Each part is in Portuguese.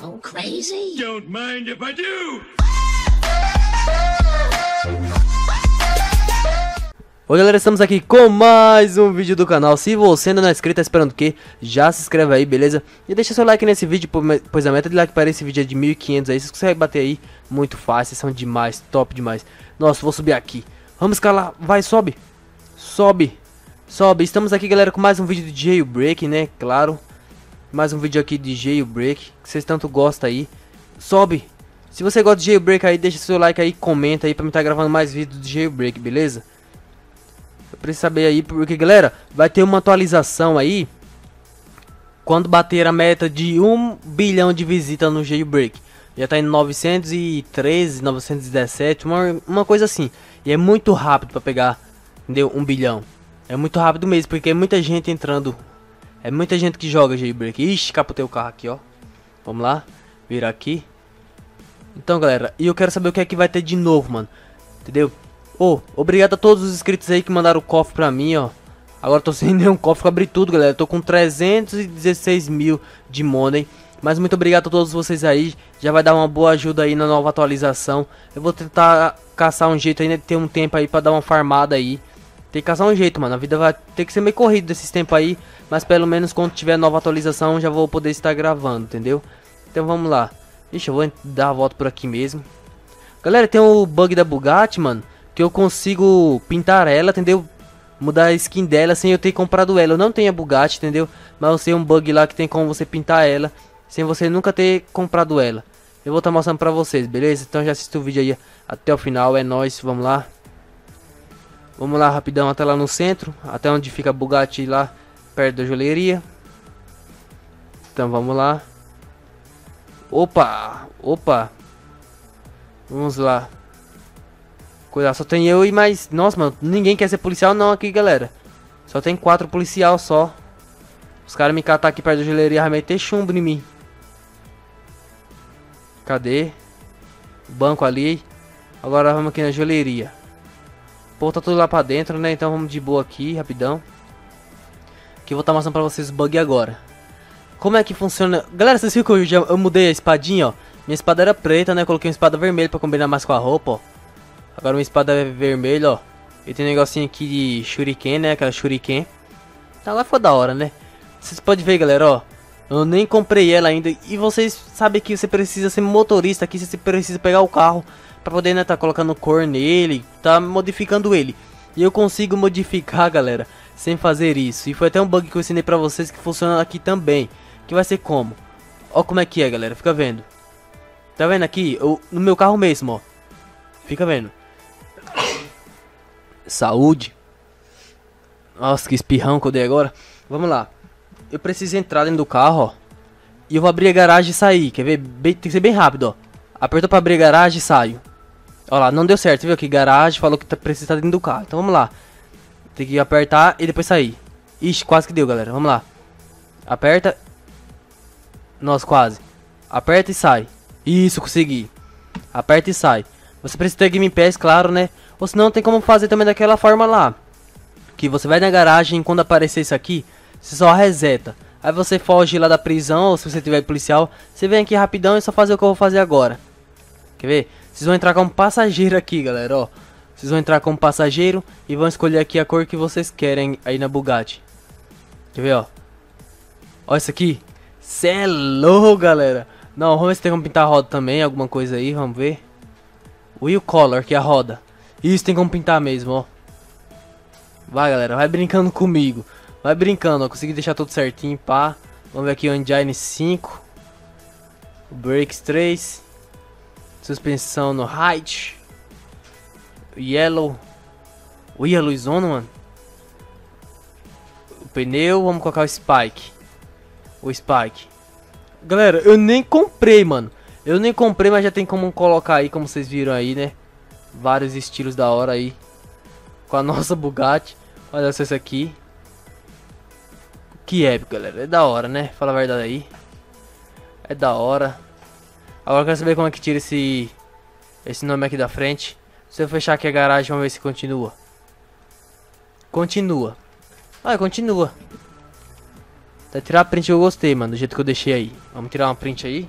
Oh, crazy? Don't mind if I do. Oi galera, estamos aqui com mais um vídeo do canal. Se você ainda não é inscrito, tá esperando o quê? Já se inscreve aí, beleza? E deixa seu like nesse vídeo, pois a meta de like para esse vídeo é de 1500 aí. Vocês conseguem bater aí, muito fácil, são demais, top demais. Nossa, vou subir aqui. Vamos escalar, vai, sobe. Sobe, sobe. Estamos aqui galera com mais um vídeo de jailbreak, né, claro Mais um vídeo aqui de jailbreak, que vocês tanto gostam aí Sobe Se você gosta de jailbreak aí, deixa seu like aí, comenta aí pra me estar tá gravando mais vídeos de jailbreak, beleza? Eu preciso saber aí, porque galera, vai ter uma atualização aí quando bater a meta de 1 bilhão de visitas no Jailbreak. Já tá em 913, 917, uma, uma coisa assim. E é muito rápido para pegar, entendeu? 1 bilhão. É muito rápido mesmo, porque é muita gente entrando. É muita gente que joga Jailbreak. Ixi, capotei o carro aqui, ó. Vamos lá, virar aqui. Então, galera, e eu quero saber o que é que vai ter de novo, mano. Entendeu? Ô, oh, obrigado a todos os inscritos aí que mandaram o cofre pra mim, ó. Agora tô sem nenhum cofre pra abrir tudo, galera. Tô com 316 mil de money. Mas muito obrigado a todos vocês aí. Já vai dar uma boa ajuda aí na nova atualização. Eu vou tentar caçar um jeito ainda de ter um tempo aí pra dar uma farmada aí. Tem que caçar um jeito, mano. A vida vai ter que ser meio corrido desses tempos aí. Mas pelo menos quando tiver nova atualização já vou poder estar gravando, entendeu? Então vamos lá. Ixi, eu vou dar a volta por aqui mesmo. Galera, tem o bug da Bugatti, mano que eu consigo pintar ela, entendeu? Mudar a skin dela sem eu ter comprado ela. Eu não tenho a Bugatti, entendeu? Mas eu sei um bug lá que tem como você pintar ela sem você nunca ter comprado ela. Eu vou estar tá mostrando pra vocês, beleza? Então já assista o vídeo aí até o final, é nóis, vamos lá. Vamos lá rapidão até lá no centro, até onde fica a Bugatti lá, perto da joalheria. Então vamos lá. Opa, opa. Vamos lá. Cuidado, só tem eu e mais... Nossa, mano, ninguém quer ser policial não aqui, galera. Só tem quatro policial só. Os caras me catar aqui perto da geleria vai meter chumbo em mim. Cadê? Banco ali. Agora vamos aqui na joalheria. Pô, tá tudo lá pra dentro, né? Então vamos de boa aqui, rapidão. Que eu vou estar tá mostrando pra vocês o bug agora. Como é que funciona... Galera, vocês viram que eu, já, eu mudei a espadinha, ó. Minha espada era preta, né? Coloquei uma espada vermelha pra combinar mais com a roupa, ó. Agora uma espada vermelha, ó. E tem um negocinho aqui de shuriken, né? Aquela shuriken. Tá lá foi da hora, né? Vocês podem ver, galera, ó. Eu nem comprei ela ainda. E vocês sabem que você precisa ser motorista aqui. Você precisa pegar o carro pra poder, né, tá colocando cor nele. Tá modificando ele. E eu consigo modificar, galera, sem fazer isso. E foi até um bug que eu ensinei pra vocês que funciona aqui também. Que vai ser como? Ó como é que é, galera. Fica vendo. Tá vendo aqui? Eu, no meu carro mesmo, ó. Fica vendo. Saúde. Nossa, que espirrão que eu dei agora. Vamos lá. Eu preciso entrar dentro do carro, ó. E eu vou abrir a garagem e sair. Quer ver? Bem, tem que ser bem rápido, ó. Apertou pra abrir a garagem e saio. Olha lá, não deu certo. Viu que garagem falou que tá, precisa estar dentro do carro. Então vamos lá. Tem que apertar e depois sair. Ixi, quase que deu, galera. Vamos lá. Aperta. Nossa, quase. Aperta e sai. Isso, consegui. Aperta e sai. Você precisa ter Game Pass, claro, né? Ou senão tem como fazer também daquela forma lá. Que você vai na garagem quando aparecer isso aqui, você só reseta. Aí você foge lá da prisão, ou se você tiver policial, você vem aqui rapidão e só fazer o que eu vou fazer agora. Quer ver? Vocês vão entrar como passageiro aqui, galera, ó. Vocês vão entrar como passageiro e vão escolher aqui a cor que vocês querem aí na Bugatti. Quer ver, ó? Ó isso aqui. Cê é louco, galera. Não, vamos ver se tem como pintar a roda também, alguma coisa aí, vamos ver. Wheel Color, que é a roda. Isso tem como pintar mesmo, ó. Vai, galera, vai brincando comigo. Vai brincando, ó. Consegui deixar tudo certinho, pá. Vamos ver aqui o Engine 5. Brakes 3. Suspensão no height. Yellow. O Yellow Zone, mano. O pneu, vamos colocar o Spike. O Spike. Galera, eu nem comprei, mano. Eu nem comprei, mas já tem como colocar aí, como vocês viram aí, né? Vários estilos da hora aí. Com a nossa Bugatti. Olha só esse aqui. Que épico, galera. É da hora, né? Fala a verdade aí. É da hora. Agora eu quero saber como é que tira esse... Esse nome aqui da frente. Se eu fechar aqui a garagem, vamos ver se continua. Continua. Ah, continua. Até tirar a print eu gostei, mano. Do jeito que eu deixei aí. Vamos tirar uma print aí.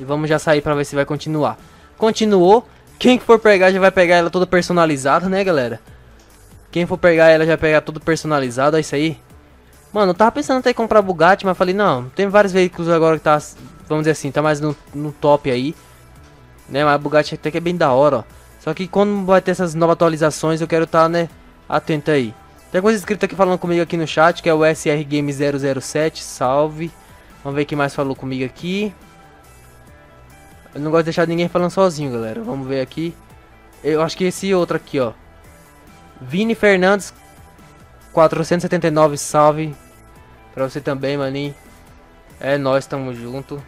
E vamos já sair pra ver se vai continuar. Continuou. Quem for pegar já vai pegar ela toda personalizada, né, galera? Quem for pegar ela já vai pegar tudo personalizado, é isso aí. Mano, eu tava pensando até em comprar Bugatti, mas falei, não, tem vários veículos agora que tá, vamos dizer assim, tá mais no, no top aí. Né, mas a Bugatti até que é bem da hora, ó. Só que quando vai ter essas novas atualizações, eu quero estar, tá, né, atento aí. Tem coisa escrita aqui falando comigo aqui no chat, que é o SR Game 007, salve. Vamos ver quem mais falou comigo aqui. Eu não gosto de deixar ninguém falando sozinho, galera. Vamos ver aqui. Eu acho que esse outro aqui, ó. Vini Fernandes 479, salve. Pra você também, maninho. É, nós estamos junto.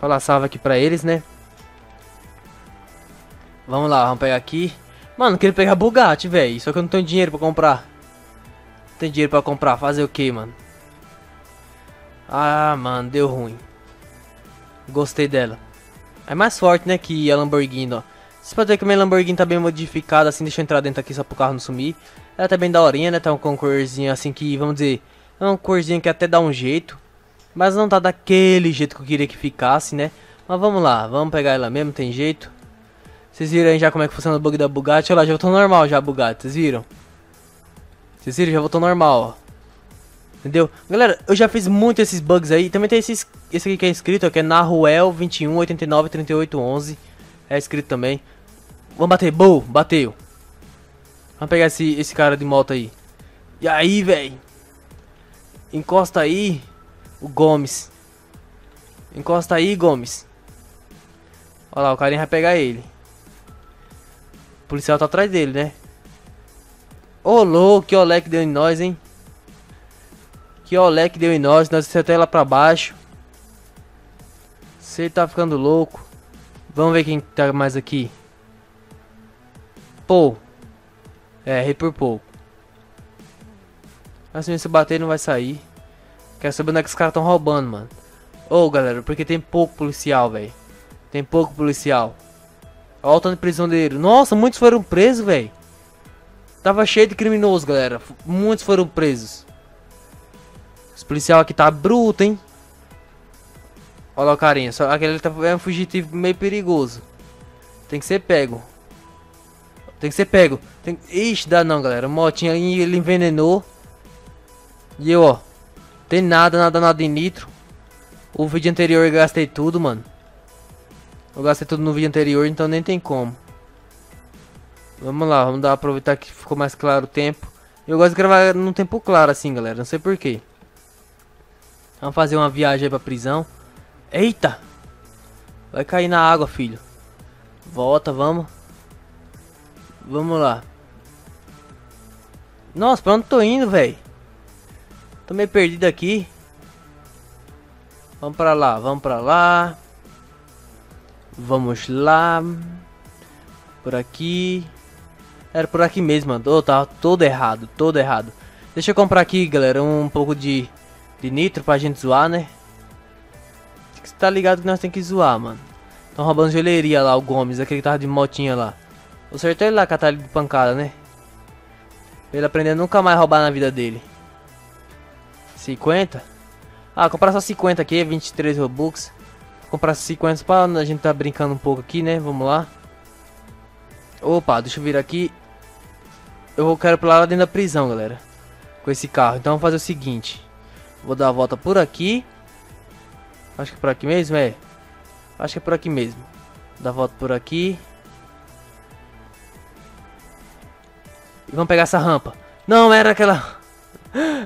Falar salve aqui pra eles, né? Vamos lá, vamos pegar aqui. Mano, queria pegar Bugatti, velho. Só que eu não tenho dinheiro pra comprar. Não tenho dinheiro pra comprar. Fazer o que, mano? Ah, mano, deu ruim. Gostei dela. É mais forte, né, que a Lamborghini, ó. Você pode ver que a minha Lamborghini tá bem modificada, assim, deixa eu entrar dentro aqui só pro carro não sumir. Ela tá bem daorinha, né, tá um corzinho assim que, vamos dizer, é uma corzinha que até dá um jeito. Mas não tá daquele jeito que eu queria que ficasse, né. Mas vamos lá, vamos pegar ela mesmo, tem jeito. Vocês viram aí já como é que funciona o bug da Bugatti? Olha lá, já voltou normal já a Bugatti, vocês viram? Vocês viram? Já voltou normal, ó. Entendeu? Galera, eu já fiz muito esses bugs aí. Também tem esses, esse aqui que é escrito, ó, que é Naruel 21 89 38 11. É escrito também. Vamos bater, boa, bateu. Vamos pegar esse, esse cara de moto aí. E aí, velho? Encosta aí, o Gomes. Encosta aí, Gomes. Olha lá, o carinha vai pegar ele. O policial tá atrás dele, né? Ô, louco, que olé que deu em nós, hein? Que olé que deu em nós, nós até lá pra baixo. Você tá ficando louco. Vamos ver quem tá mais aqui. Pô. É, errei por pouco. Assim, se bater não vai sair. Quero saber onde é que os caras estão roubando, mano. Ô, oh, galera, porque tem pouco policial, velho. Tem pouco policial. Olha o tanto de prisioneiro. Nossa, muitos foram presos, velho. Tava cheio de criminosos, galera. Muitos foram presos. Os policial aqui tá bruto, hein? Olha o carinha. Só aquele tá, é um fugitivo meio perigoso. Tem que ser pego. Tem que ser pego. Tem... Ixi, dá não, galera. Motinha ele envenenou. E eu, ó. Tem nada, nada, nada em nitro. O vídeo anterior eu gastei tudo, mano. Eu gastei tudo no vídeo anterior, então nem tem como. Vamos lá, vamos dar aproveitar que ficou mais claro o tempo. Eu gosto de gravar num tempo claro assim, galera. Não sei porquê. Vamos fazer uma viagem aí pra prisão. Eita! Vai cair na água, filho. Volta, vamos. Vamos lá. Nossa, pra onde tô indo, velho? Tô meio perdido aqui. Vamos pra lá, vamos pra lá. Vamos lá. Por aqui. Era por aqui mesmo, mano. Oh, tava todo errado, todo errado. Deixa eu comprar aqui, galera, um pouco de de nitro pra gente zoar, né? Você tá ligado que nós tem que zoar, mano. Tão roubando joelheria lá, o Gomes, aquele que tava de motinha lá. O certo é ele lá catar ele de pancada, né? Pra ele aprender a nunca mais roubar na vida dele. 50? Ah, comprar só 50 aqui, 23 Robux. Vou comprar 50 pra a gente tá brincando um pouco aqui, né? Vamos lá. Opa, deixa eu vir aqui. Eu quero pular lá dentro da prisão, galera. Com esse carro. Então vamos fazer o seguinte. Vou dar a volta por aqui. Acho que é por aqui mesmo, é. Acho que é por aqui mesmo. Dar a volta por aqui. E vamos pegar essa rampa. Não, era aquela...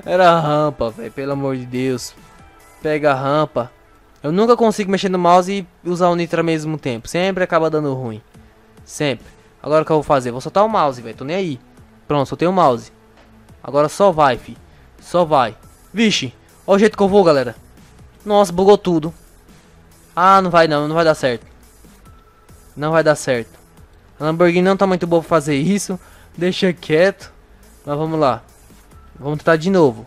era a rampa, velho. Pelo amor de Deus. Pega a rampa. Eu nunca consigo mexer no mouse e usar o nitro ao mesmo tempo. Sempre acaba dando ruim. Sempre. Agora o que eu vou fazer? Vou soltar o mouse, velho. Tô nem aí. Pronto, soltei o mouse. Agora só vai, fi. Só vai. Vixe. Olha o jeito que eu vou, galera. Nossa, bugou tudo. Ah, não vai não, não vai dar certo. Não vai dar certo. A Lamborghini não tá muito boa pra fazer isso. Deixa quieto. Mas vamos lá. Vamos tentar de novo.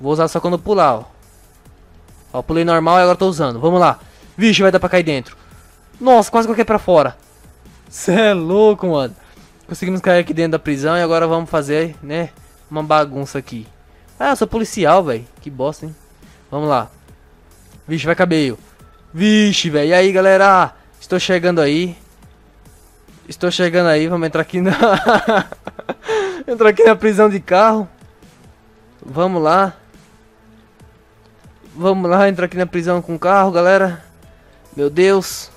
Vou usar só quando pular, ó. Ó, pulei normal e agora tô usando. Vamos lá. Vixe, vai dar pra cair dentro. Nossa, quase coloquei pra fora. Cê é louco, mano. Conseguimos cair aqui dentro da prisão e agora vamos fazer, né, uma bagunça aqui. Ah, eu sou policial, velho. Que bosta, hein? Vamos lá. Vixe, vai caber eu. Vixe, velho. E aí, galera? Estou chegando aí. Estou chegando aí. Vamos entrar aqui na... entrar aqui na prisão de carro. Vamos lá. Vamos lá, entrar aqui na prisão com carro, galera. Meu Deus.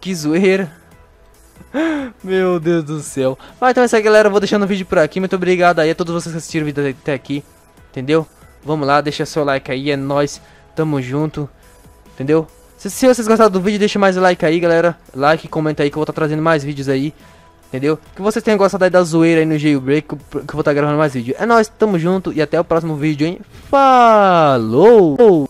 Que zoeira. Meu Deus do céu. Mas então é isso aí, galera. Eu vou deixando o vídeo por aqui. Muito obrigado aí a todos vocês que assistiram o vídeo até aqui. Entendeu? Vamos lá, deixa seu like aí. É nóis. Tamo junto. Entendeu? Se, se vocês gostaram do vídeo, deixa mais like aí, galera. Like, comenta aí que eu vou estar tá trazendo mais vídeos aí. Entendeu? Que vocês tenham gostado aí da zoeira aí no jailbreak. Que eu vou estar tá gravando mais vídeo. É nóis, tamo junto. E até o próximo vídeo, hein? Falou!